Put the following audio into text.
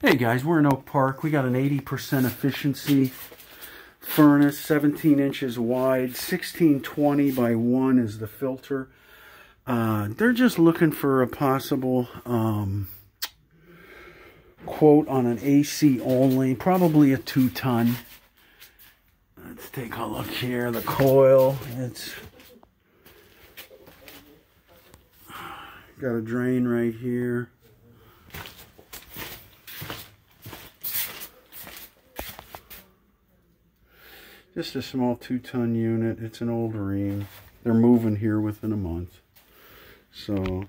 Hey guys, we're in Oak Park. We got an 80% efficiency furnace, 17 inches wide, 1620 by 1 is the filter. Uh, they're just looking for a possible um, quote on an AC only, probably a 2-ton. Let's take a look here. The coil, it's got a drain right here. Just a small two-ton unit. It's an old Rheem. They're moving here within a month. So